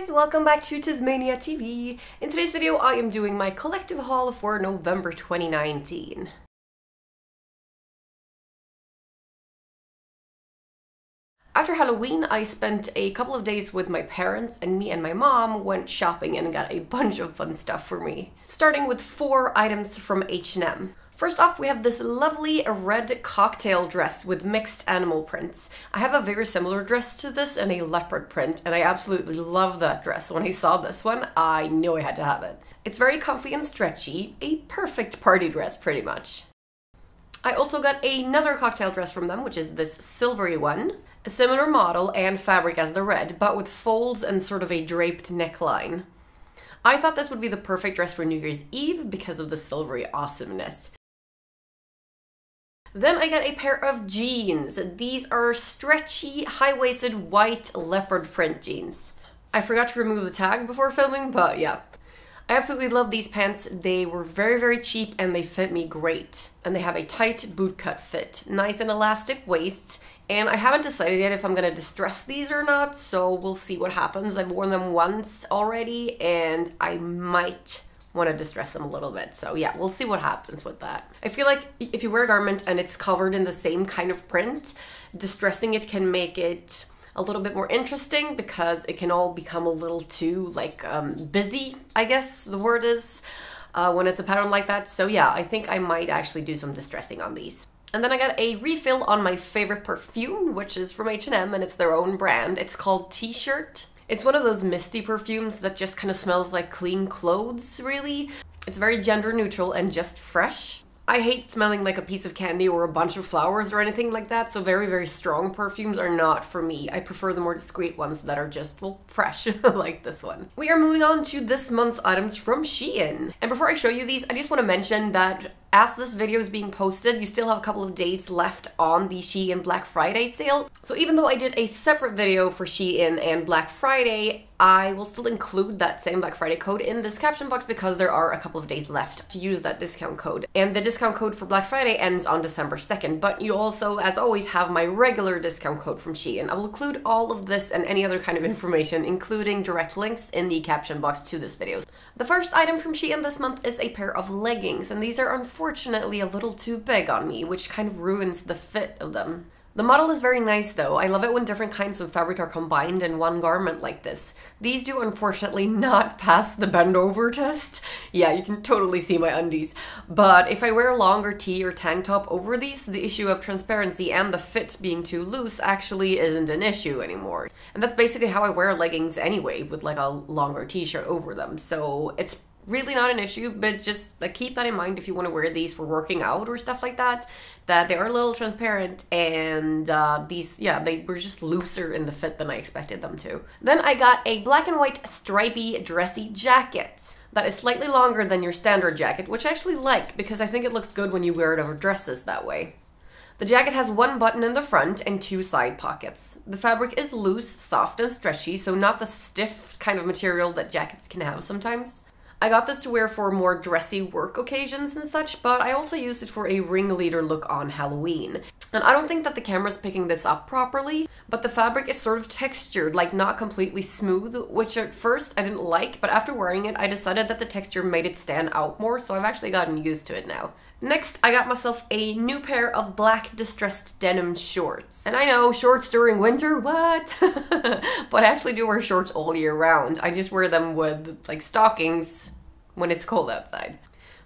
guys, welcome back to TezMania TV. In today's video I am doing my collective haul for November 2019. After Halloween, I spent a couple of days with my parents and me and my mom went shopping and got a bunch of fun stuff for me. Starting with four items from H&M. First off, we have this lovely red cocktail dress with mixed animal prints. I have a very similar dress to this in a leopard print, and I absolutely love that dress. When I saw this one, I knew I had to have it. It's very comfy and stretchy, a perfect party dress pretty much. I also got another cocktail dress from them, which is this silvery one. A similar model and fabric as the red, but with folds and sort of a draped neckline. I thought this would be the perfect dress for New Year's Eve because of the silvery awesomeness. Then I got a pair of jeans. These are stretchy, high-waisted white leopard print jeans. I forgot to remove the tag before filming, but yeah. I absolutely love these pants. They were very, very cheap and they fit me great. And they have a tight bootcut fit. Nice and elastic waist. And I haven't decided yet if I'm gonna distress these or not, so we'll see what happens. I've worn them once already and I might want to distress them a little bit. So yeah, we'll see what happens with that. I feel like if you wear a garment and it's covered in the same kind of print, distressing it can make it a little bit more interesting because it can all become a little too like um, busy, I guess the word is, uh, when it's a pattern like that. So yeah, I think I might actually do some distressing on these. And then I got a refill on my favorite perfume, which is from H&M and it's their own brand. It's called T-shirt. It's one of those misty perfumes that just kind of smells like clean clothes, really. It's very gender neutral and just fresh. I hate smelling like a piece of candy or a bunch of flowers or anything like that, so very, very strong perfumes are not for me. I prefer the more discreet ones that are just, well, fresh, like this one. We are moving on to this month's items from Shein. And before I show you these, I just want to mention that as this video is being posted, you still have a couple of days left on the Shein Black Friday sale. So even though I did a separate video for Shein and Black Friday, I will still include that same Black Friday code in this caption box because there are a couple of days left to use that discount code. And the discount code for Black Friday ends on December 2nd, but you also, as always, have my regular discount code from Shein. I will include all of this and any other kind of information, including direct links in the caption box to this video. The first item from Shein this month is a pair of leggings, and these are unfortunately unfortunately a little too big on me, which kind of ruins the fit of them. The model is very nice though. I love it when different kinds of fabric are combined in one garment like this. These do unfortunately not pass the bend over test. Yeah, you can totally see my undies. But if I wear a longer tee or tank top over these, the issue of transparency and the fit being too loose actually isn't an issue anymore. And that's basically how I wear leggings anyway, with like a longer t-shirt over them. So it's really not an issue, but just like keep that in mind if you want to wear these for working out or stuff like that. That they are a little transparent and uh, these, yeah, they were just looser in the fit than I expected them to. Then I got a black and white stripy dressy jacket that is slightly longer than your standard jacket, which I actually like because I think it looks good when you wear it over dresses that way. The jacket has one button in the front and two side pockets. The fabric is loose, soft, and stretchy, so not the stiff kind of material that jackets can have sometimes. I got this to wear for more dressy work occasions and such, but I also used it for a ringleader look on Halloween. And I don't think that the camera's picking this up properly, but the fabric is sort of textured, like not completely smooth, which at first I didn't like, but after wearing it, I decided that the texture made it stand out more, so I've actually gotten used to it now. Next, I got myself a new pair of black distressed denim shorts. And I know, shorts during winter, what? but I actually do wear shorts all year round. I just wear them with like stockings when it's cold outside.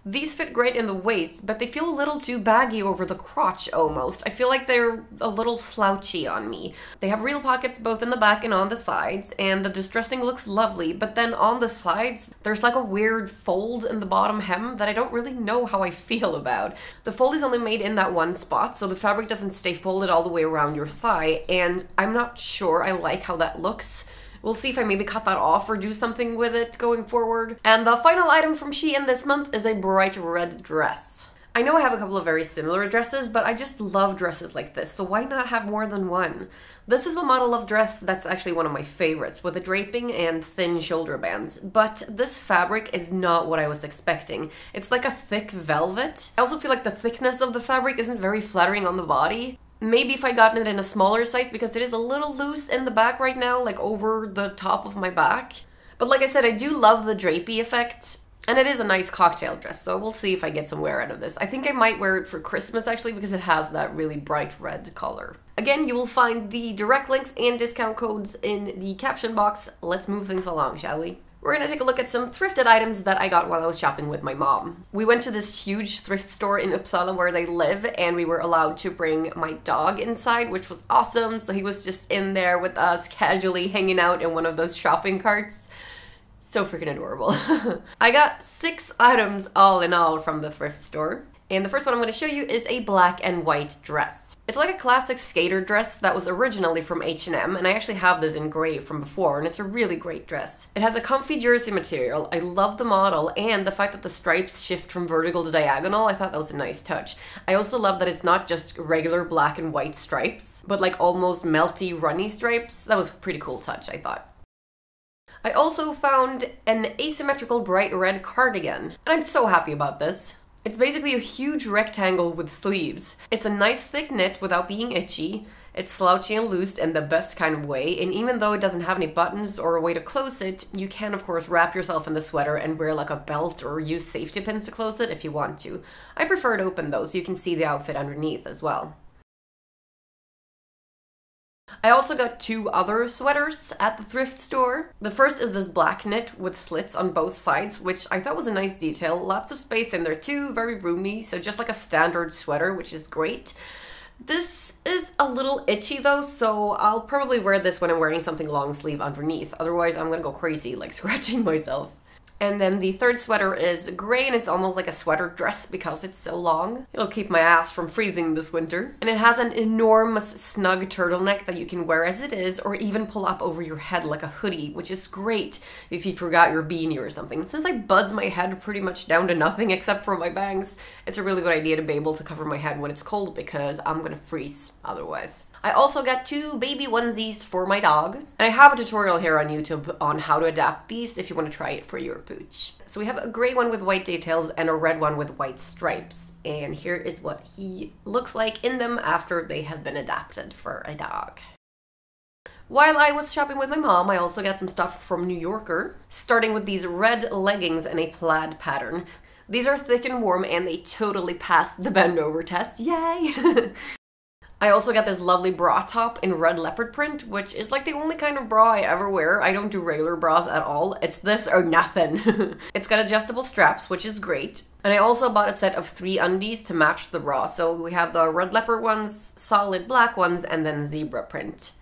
These fit great in the waist, but they feel a little too baggy over the crotch almost. I feel like they're a little slouchy on me. They have real pockets both in the back and on the sides, and the distressing looks lovely, but then on the sides, there's like a weird fold in the bottom hem that I don't really know how I feel about. The fold is only made in that one spot, so the fabric doesn't stay folded all the way around your thigh, and I'm not sure I like how that looks. We'll see if I maybe cut that off or do something with it going forward. And the final item from Shein this month is a bright red dress. I know I have a couple of very similar dresses, but I just love dresses like this, so why not have more than one? This is a model of dress that's actually one of my favorites, with a draping and thin shoulder bands, but this fabric is not what I was expecting. It's like a thick velvet. I also feel like the thickness of the fabric isn't very flattering on the body, Maybe if I gotten it in a smaller size because it is a little loose in the back right now, like over the top of my back. But like I said, I do love the drapey effect. And it is a nice cocktail dress, so we'll see if I get some wear out of this. I think I might wear it for Christmas actually because it has that really bright red color. Again, you will find the direct links and discount codes in the caption box. Let's move things along, shall we? We're gonna take a look at some thrifted items that I got while I was shopping with my mom. We went to this huge thrift store in Uppsala where they live, and we were allowed to bring my dog inside, which was awesome. So he was just in there with us, casually hanging out in one of those shopping carts. So freaking adorable. I got six items all in all from the thrift store. And the first one I'm going to show you is a black and white dress. It's like a classic skater dress that was originally from H&M and I actually have this in gray from before and it's a really great dress. It has a comfy jersey material, I love the model and the fact that the stripes shift from vertical to diagonal, I thought that was a nice touch. I also love that it's not just regular black and white stripes, but like almost melty runny stripes. That was a pretty cool touch, I thought. I also found an asymmetrical bright red cardigan, and I'm so happy about this. It's basically a huge rectangle with sleeves. It's a nice thick knit without being itchy. It's slouchy and loose in the best kind of way, and even though it doesn't have any buttons or a way to close it, you can of course wrap yourself in the sweater and wear like a belt or use safety pins to close it if you want to. I prefer it open though, so you can see the outfit underneath as well. I also got two other sweaters at the thrift store. The first is this black knit with slits on both sides, which I thought was a nice detail. Lots of space in there too, very roomy, so just like a standard sweater, which is great. This is a little itchy though, so I'll probably wear this when I'm wearing something long sleeve underneath. Otherwise, I'm gonna go crazy, like scratching myself. And then the third sweater is gray and it's almost like a sweater dress because it's so long. It'll keep my ass from freezing this winter. And it has an enormous snug turtleneck that you can wear as it is or even pull up over your head like a hoodie, which is great if you forgot your beanie or something. Since I buzz my head pretty much down to nothing except for my bangs, it's a really good idea to be able to cover my head when it's cold because I'm gonna freeze otherwise. I also got two baby onesies for my dog. And I have a tutorial here on YouTube on how to adapt these if you want to try it for your pooch. So we have a gray one with white details and a red one with white stripes. And here is what he looks like in them after they have been adapted for a dog. While I was shopping with my mom, I also got some stuff from New Yorker, starting with these red leggings in a plaid pattern. These are thick and warm and they totally passed the bend over test. Yay! I also got this lovely bra top in red leopard print, which is like the only kind of bra I ever wear. I don't do regular bras at all. It's this or nothing. it's got adjustable straps, which is great. And I also bought a set of three undies to match the bra. So we have the red leopard ones, solid black ones, and then zebra print.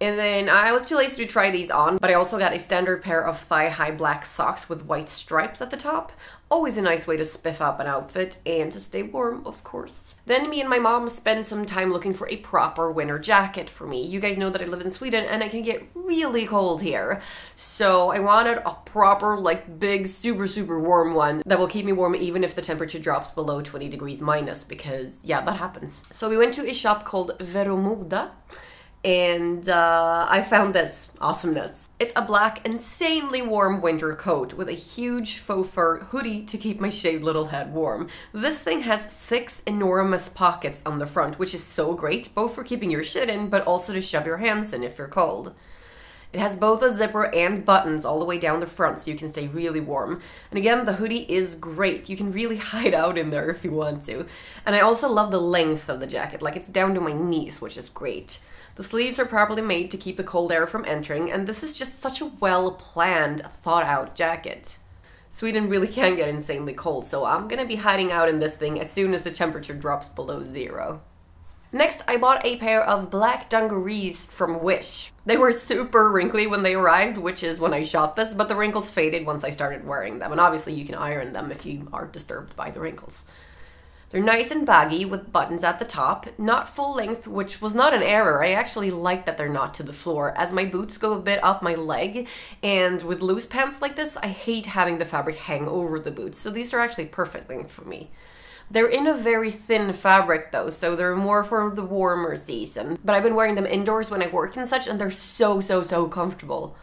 And then I was too lazy to try these on, but I also got a standard pair of thigh-high black socks with white stripes at the top. Always a nice way to spiff up an outfit and to stay warm, of course. Then me and my mom spent some time looking for a proper winter jacket for me. You guys know that I live in Sweden and it can get really cold here. So I wanted a proper, like, big, super, super warm one that will keep me warm even if the temperature drops below 20 degrees minus because, yeah, that happens. So we went to a shop called Veromoda and uh, I found this awesomeness. It's a black, insanely warm winter coat with a huge faux fur hoodie to keep my shaved little head warm. This thing has six enormous pockets on the front, which is so great, both for keeping your shit in, but also to shove your hands in if you're cold. It has both a zipper and buttons all the way down the front so you can stay really warm. And again, the hoodie is great. You can really hide out in there if you want to. And I also love the length of the jacket, like it's down to my knees, which is great. The sleeves are properly made to keep the cold air from entering, and this is just such a well planned, thought out jacket. Sweden really can get insanely cold, so I'm gonna be hiding out in this thing as soon as the temperature drops below zero. Next, I bought a pair of black dungarees from Wish. They were super wrinkly when they arrived, which is when I shot this, but the wrinkles faded once I started wearing them, and obviously you can iron them if you are disturbed by the wrinkles. They're nice and baggy with buttons at the top, not full length, which was not an error. I actually like that they're not to the floor, as my boots go a bit up my leg, and with loose pants like this, I hate having the fabric hang over the boots, so these are actually perfect length for me. They're in a very thin fabric though, so they're more for the warmer season. But I've been wearing them indoors when I work and such, and they're so, so, so comfortable.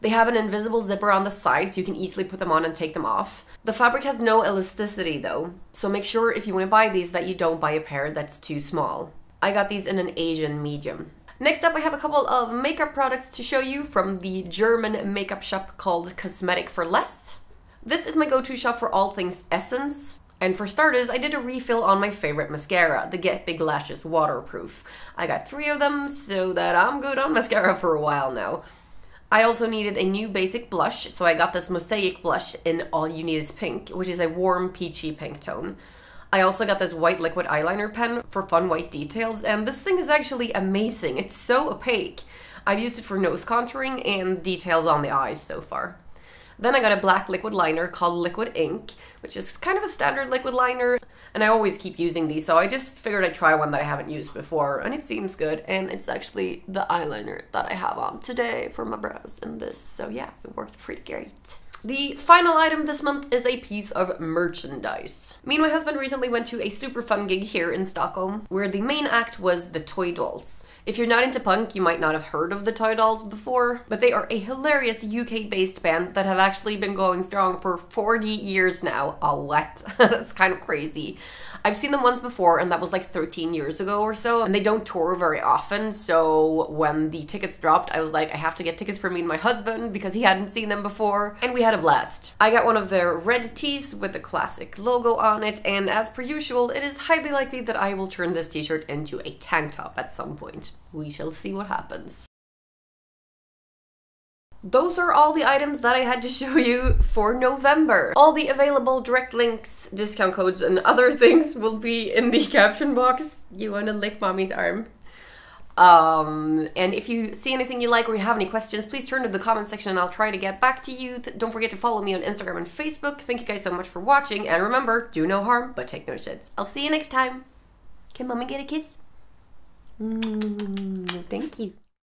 They have an invisible zipper on the side so you can easily put them on and take them off. The fabric has no elasticity though, so make sure if you want to buy these that you don't buy a pair that's too small. I got these in an Asian medium. Next up, I have a couple of makeup products to show you from the German makeup shop called Kosmetik4less. This is my go-to shop for all things Essence. And for starters, I did a refill on my favorite mascara, the Get Big Lashes Waterproof. I got three of them, so that I'm good on mascara for a while now. I also needed a new basic blush, so I got this Mosaic blush in All You Need Is Pink, which is a warm peachy pink tone. I also got this white liquid eyeliner pen for fun white details, and this thing is actually amazing. It's so opaque. I've used it for nose contouring and details on the eyes so far. Then I got a black liquid liner called Liquid Ink, which is kind of a standard liquid liner, and I always keep using these, so I just figured I'd try one that I haven't used before, and it seems good, and it's actually the eyeliner that I have on today for my brows and this, so yeah, it worked pretty great. The final item this month is a piece of merchandise. Me and my husband recently went to a super fun gig here in Stockholm, where the main act was the Toy Dolls. If you're not into punk, you might not have heard of the Toy Dolls before, but they are a hilarious UK based band that have actually been going strong for 40 years now. Oh, what? That's kind of crazy. I've seen them once before, and that was like 13 years ago or so, and they don't tour very often. So when the tickets dropped, I was like, I have to get tickets for me and my husband because he hadn't seen them before, and we had a blast. I got one of their red tees with the classic logo on it, and as per usual, it is highly likely that I will turn this t shirt into a tank top at some point. We shall see what happens those are all the items that I had to show you for November. All the available direct links, discount codes, and other things will be in the caption box. You wanna lick mommy's arm? Um, and if you see anything you like or you have any questions, please turn to the comment section and I'll try to get back to you. Don't forget to follow me on Instagram and Facebook. Thank you guys so much for watching. And remember, do no harm, but take no shits. I'll see you next time. Can mommy get a kiss? Mm, thank you.